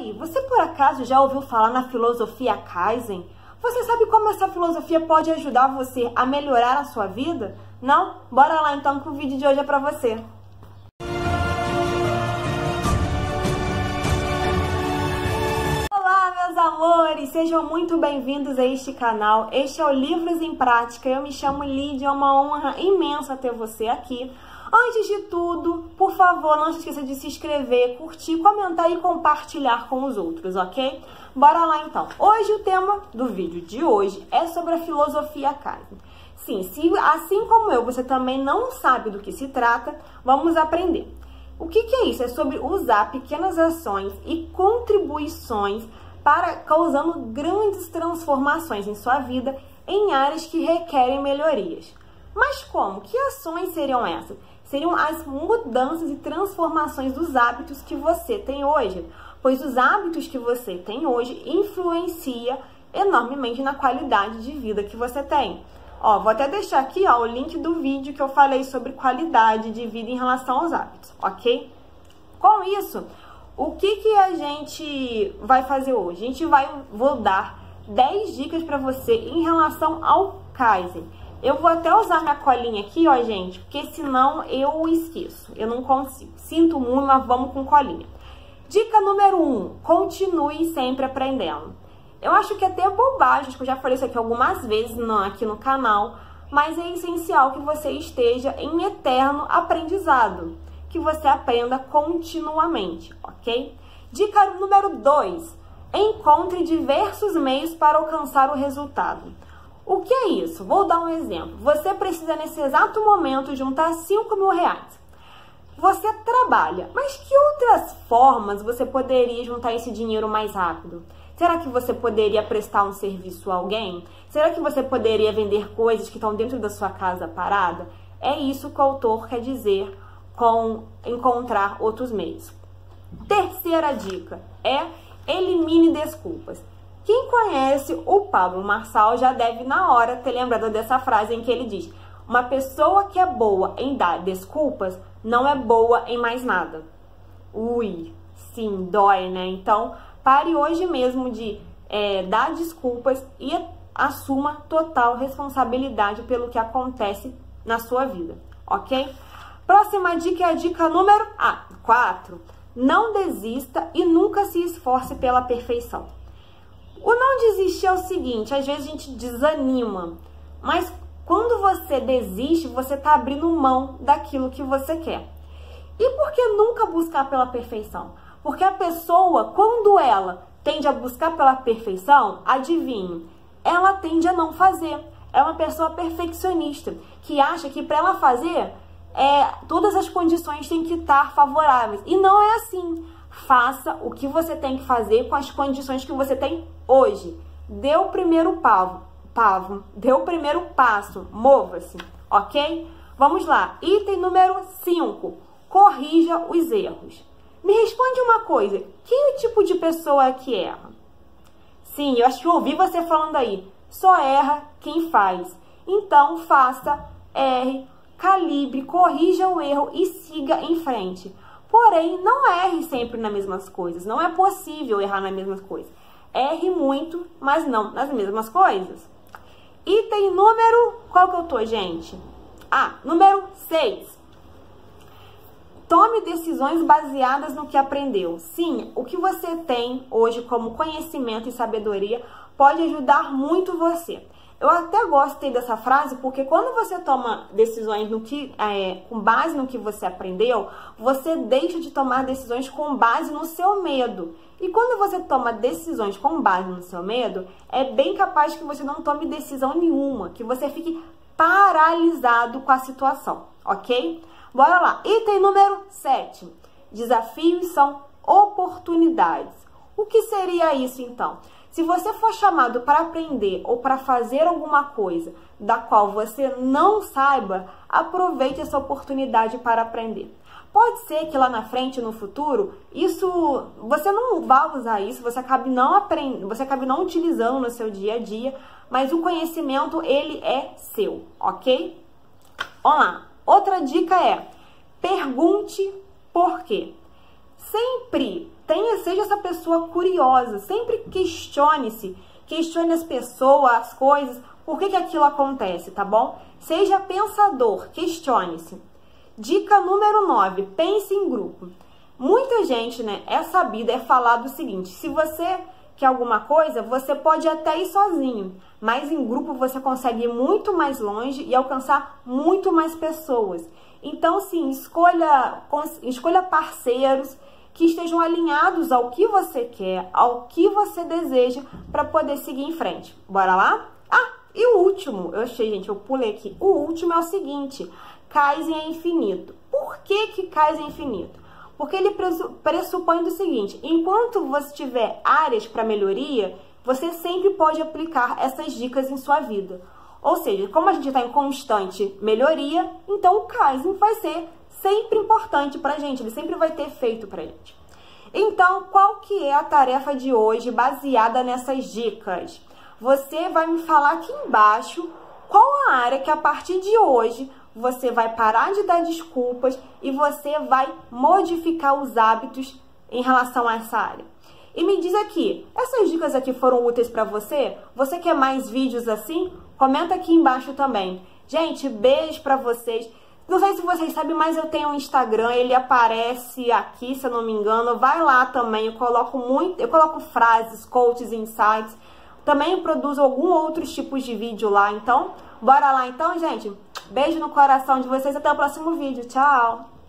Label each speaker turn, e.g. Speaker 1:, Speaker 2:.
Speaker 1: aí, você por acaso já ouviu falar na filosofia Kaizen? Você sabe como essa filosofia pode ajudar você a melhorar a sua vida? Não? Bora lá então que o vídeo de hoje é para você. Olá, meus amores! Sejam muito bem-vindos a este canal. Este é o Livros em Prática. Eu me chamo Lídia, é uma honra imensa ter você aqui. Antes de tudo, por favor, não esqueça de se inscrever, curtir, comentar e compartilhar com os outros, ok? Bora lá então. Hoje o tema do vídeo de hoje é sobre a filosofia Kaizen. Sim, se assim como eu você também não sabe do que se trata, vamos aprender. O que, que é isso? É sobre usar pequenas ações e contribuições para causando grandes transformações em sua vida em áreas que requerem melhorias. Mas como? Que ações seriam essas? Seriam as mudanças e transformações dos hábitos que você tem hoje, pois os hábitos que você tem hoje influencia enormemente na qualidade de vida que você tem. Ó, vou até deixar aqui ó, o link do vídeo que eu falei sobre qualidade de vida em relação aos hábitos, ok? Com isso, o que, que a gente vai fazer hoje? A gente vai, vou dar 10 dicas para você em relação ao Kaizen. Eu vou até usar minha colinha aqui, ó, gente, porque senão eu esqueço. Eu não consigo. Sinto muito, mas vamos com colinha. Dica número 1. Um, continue sempre aprendendo. Eu acho que é até bobagem, acho que eu já falei isso aqui algumas vezes no, aqui no canal, mas é essencial que você esteja em eterno aprendizado, que você aprenda continuamente, ok? Dica número 2. Encontre diversos meios para alcançar o resultado. O que é isso? Vou dar um exemplo. Você precisa nesse exato momento juntar 5 mil reais. Você trabalha, mas que outras formas você poderia juntar esse dinheiro mais rápido? Será que você poderia prestar um serviço a alguém? Será que você poderia vender coisas que estão dentro da sua casa parada? É isso que o autor quer dizer com encontrar outros meios. Terceira dica é elimine desculpas. Quem conhece o Pablo Marçal já deve na hora ter lembrado dessa frase em que ele diz: Uma pessoa que é boa em dar desculpas não é boa em mais nada. Ui, sim, dói, né? Então, pare hoje mesmo de é, dar desculpas e assuma total responsabilidade pelo que acontece na sua vida, ok? Próxima dica é a dica número 4. Não desista e nunca se esforce pela perfeição. O não desistir é o seguinte, às vezes a gente desanima, mas quando você desiste, você está abrindo mão daquilo que você quer. E por que nunca buscar pela perfeição? Porque a pessoa, quando ela tende a buscar pela perfeição, adivinhe, ela tende a não fazer. É uma pessoa perfeccionista que acha que para ela fazer, é, todas as condições têm que estar favoráveis. E não é assim. Faça o que você tem que fazer com as condições que você tem hoje. Dê o primeiro pavo, pavo, dê o primeiro passo, mova-se, ok? Vamos lá. Item número 5. Corrija os erros. Me responde uma coisa, quem é tipo de pessoa que erra? Sim, eu acho que ouvi você falando aí. Só erra quem faz. Então, faça, erre, calibre, corrija o erro e siga em frente. Porém, não erre sempre nas mesmas coisas. Não é possível errar nas mesmas coisas. Erre muito, mas não nas mesmas coisas. Item número... Qual que eu tô, gente? Ah, número 6. Tome decisões baseadas no que aprendeu. Sim, o que você tem hoje como conhecimento e sabedoria pode ajudar muito você. Eu até gostei dessa frase porque quando você toma decisões no que, é, com base no que você aprendeu, você deixa de tomar decisões com base no seu medo. E quando você toma decisões com base no seu medo, é bem capaz que você não tome decisão nenhuma, que você fique paralisado com a situação, ok? Bora lá. Item número 7. Desafios são oportunidades. O que seria isso então? Se você for chamado para aprender ou para fazer alguma coisa da qual você não saiba, aproveite essa oportunidade para aprender. Pode ser que lá na frente, no futuro, isso você não vá usar isso, você acabe não aprendendo, você acabe não utilizando no seu dia a dia, mas o conhecimento ele é seu, ok? Vamos lá. Outra dica é pergunte por quê. Sempre tenha, seja essa pessoa curiosa, sempre questione-se, questione as pessoas, as coisas, por que, que aquilo acontece, tá bom? Seja pensador, questione-se. Dica número 9, pense em grupo. Muita gente, né, é sabido, é falado o seguinte, se você quer alguma coisa, você pode até ir sozinho, mas em grupo você consegue ir muito mais longe e alcançar muito mais pessoas. Então, sim, escolha, escolha parceiros que estejam alinhados ao que você quer, ao que você deseja para poder seguir em frente. Bora lá? Ah, e o último, eu achei, gente, eu pulei aqui. O último é o seguinte: Kaizen é infinito. Por que que Kaizen é infinito? Porque ele pressupõe o seguinte: enquanto você tiver áreas para melhoria, você sempre pode aplicar essas dicas em sua vida. Ou seja, como a gente está em constante melhoria, então o Kaizen vai ser sempre importante para a gente, ele sempre vai ter efeito para a gente. Então, qual que é a tarefa de hoje baseada nessas dicas? Você vai me falar aqui embaixo qual a área que a partir de hoje você vai parar de dar desculpas e você vai modificar os hábitos em relação a essa área. E me diz aqui, essas dicas aqui foram úteis para você? Você quer mais vídeos assim? Comenta aqui embaixo também. Gente, beijo para vocês. Não sei se vocês sabem, mas eu tenho um Instagram, ele aparece aqui, se eu não me engano. Vai lá também, eu coloco muito, eu coloco frases, coaches, insights. Também produzo algum outros tipos de vídeo lá, então bora lá então, gente. Beijo no coração de vocês, até o próximo vídeo. Tchau!